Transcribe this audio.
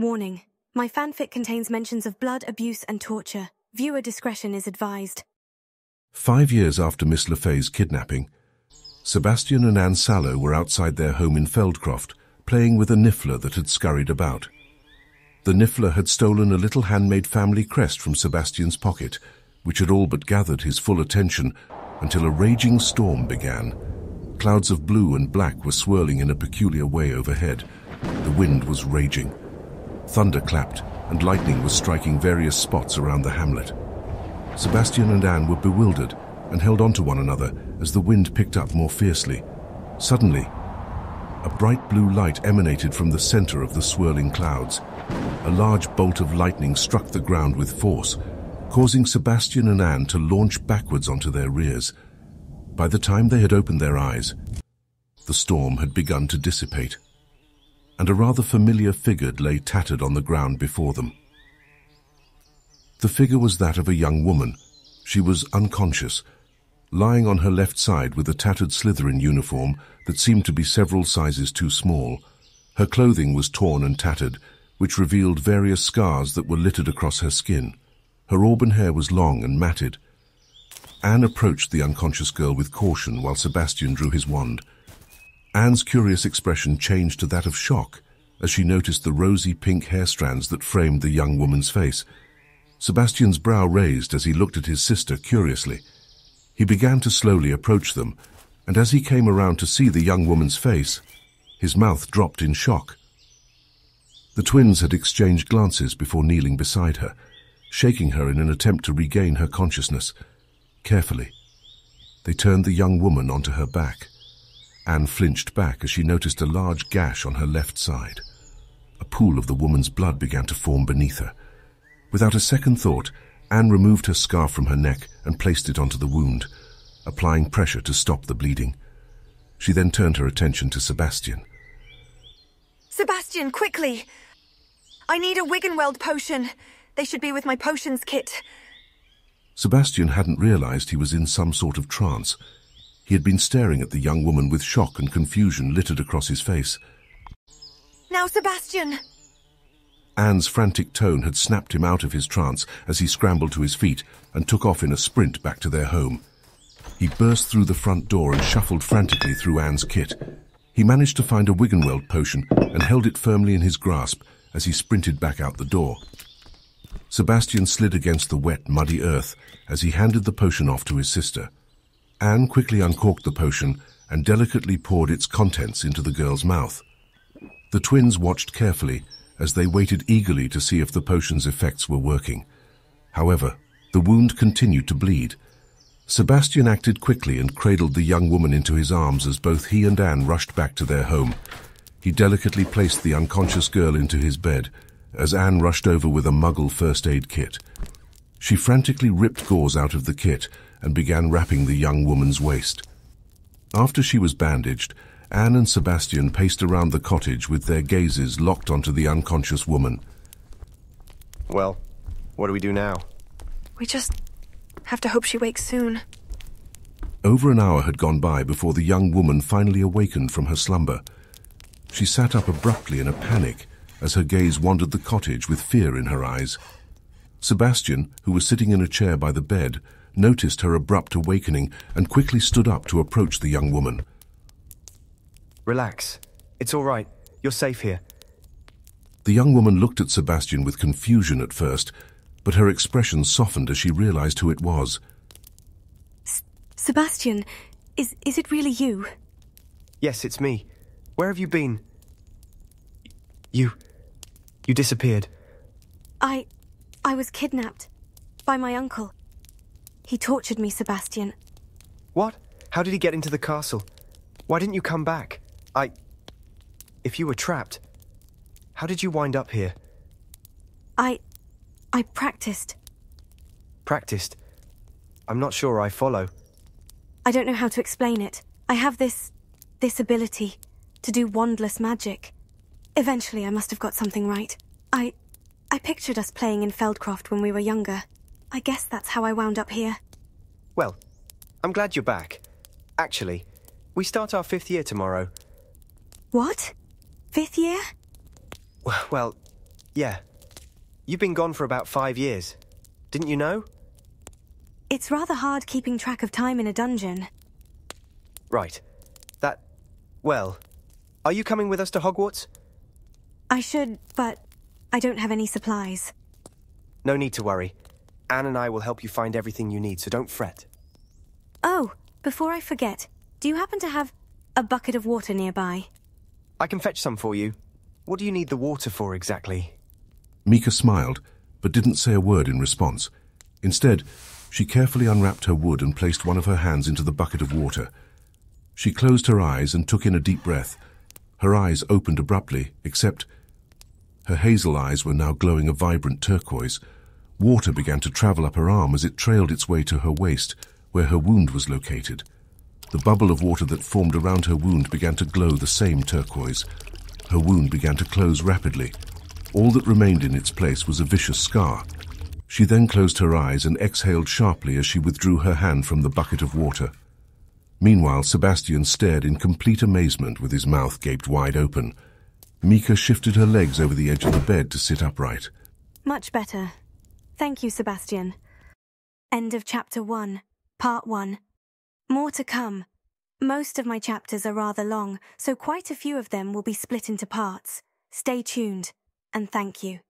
Warning. My fanfic contains mentions of blood, abuse, and torture. Viewer discretion is advised. Five years after Miss LeFay's kidnapping, Sebastian and Anne Sallow were outside their home in Feldcroft, playing with a niffler that had scurried about. The niffler had stolen a little handmade family crest from Sebastian's pocket, which had all but gathered his full attention until a raging storm began. Clouds of blue and black were swirling in a peculiar way overhead. The wind was raging. Thunder clapped, and lightning was striking various spots around the hamlet. Sebastian and Anne were bewildered and held on to one another as the wind picked up more fiercely. Suddenly, a bright blue light emanated from the center of the swirling clouds. A large bolt of lightning struck the ground with force, causing Sebastian and Anne to launch backwards onto their rears. By the time they had opened their eyes, the storm had begun to dissipate and a rather familiar figure lay tattered on the ground before them. The figure was that of a young woman. She was unconscious, lying on her left side with a tattered Slytherin uniform that seemed to be several sizes too small. Her clothing was torn and tattered, which revealed various scars that were littered across her skin. Her auburn hair was long and matted. Anne approached the unconscious girl with caution while Sebastian drew his wand. Anne's curious expression changed to that of shock as she noticed the rosy pink hair strands that framed the young woman's face. Sebastian's brow raised as he looked at his sister curiously. He began to slowly approach them, and as he came around to see the young woman's face, his mouth dropped in shock. The twins had exchanged glances before kneeling beside her, shaking her in an attempt to regain her consciousness. Carefully, they turned the young woman onto her back. Anne flinched back as she noticed a large gash on her left side. A pool of the woman's blood began to form beneath her. Without a second thought, Anne removed her scarf from her neck and placed it onto the wound, applying pressure to stop the bleeding. She then turned her attention to Sebastian. Sebastian, quickly! I need a Wiggenweld potion. They should be with my potions kit. Sebastian hadn't realized he was in some sort of trance. He had been staring at the young woman with shock and confusion littered across his face. Now, Sebastian! Anne's frantic tone had snapped him out of his trance as he scrambled to his feet and took off in a sprint back to their home. He burst through the front door and shuffled frantically through Anne's kit. He managed to find a Wiggenweld potion and held it firmly in his grasp as he sprinted back out the door. Sebastian slid against the wet, muddy earth as he handed the potion off to his sister. Anne quickly uncorked the potion and delicately poured its contents into the girl's mouth. The twins watched carefully as they waited eagerly to see if the potion's effects were working. However, the wound continued to bleed. Sebastian acted quickly and cradled the young woman into his arms as both he and Anne rushed back to their home. He delicately placed the unconscious girl into his bed as Anne rushed over with a muggle first aid kit. She frantically ripped gauze out of the kit and began wrapping the young woman's waist. After she was bandaged, Anne and Sebastian paced around the cottage with their gazes locked onto the unconscious woman. Well, what do we do now? We just have to hope she wakes soon. Over an hour had gone by before the young woman finally awakened from her slumber. She sat up abruptly in a panic as her gaze wandered the cottage with fear in her eyes. Sebastian, who was sitting in a chair by the bed, noticed her abrupt awakening and quickly stood up to approach the young woman. Relax. It's all right. You're safe here. The young woman looked at Sebastian with confusion at first, but her expression softened as she realized who it was. Sebastian, is, is it really you? Yes, it's me. Where have you been? You. You disappeared. I. I was kidnapped. By my uncle. He tortured me, Sebastian. What? How did he get into the castle? Why didn't you come back? I. If you were trapped, how did you wind up here? I. I practiced. Practiced? I'm not sure I follow. I don't know how to explain it. I have this. this ability to do wandless magic. Eventually, I must have got something right. I. I pictured us playing in Feldcroft when we were younger. I guess that's how I wound up here. Well, I'm glad you're back. Actually, we start our fifth year tomorrow. What? Fifth year? Well, Yeah. You've been gone for about five years. Didn't you know? It's rather hard keeping track of time in a dungeon. Right. That. Well. Are you coming with us to Hogwarts? I should, but I don't have any supplies. No need to worry. Anne and I will help you find everything you need, so don't fret. Oh, before I forget, do you happen to have a bucket of water nearby? I can fetch some for you. What do you need the water for exactly? Mika smiled, but didn't say a word in response. Instead, she carefully unwrapped her wood and placed one of her hands into the bucket of water. She closed her eyes and took in a deep breath. Her eyes opened abruptly, except her hazel eyes were now glowing a vibrant turquoise. Water began to travel up her arm as it trailed its way to her waist, where her wound was located. The bubble of water that formed around her wound began to glow the same turquoise. Her wound began to close rapidly. All that remained in its place was a vicious scar. She then closed her eyes and exhaled sharply as she withdrew her hand from the bucket of water. Meanwhile, Sebastian stared in complete amazement with his mouth gaped wide open. Mika shifted her legs over the edge of the bed to sit upright. Much better. Thank you, Sebastian. End of chapter 1, part 1. More to come. Most of my chapters are rather long, so quite a few of them will be split into parts. Stay tuned, and thank you.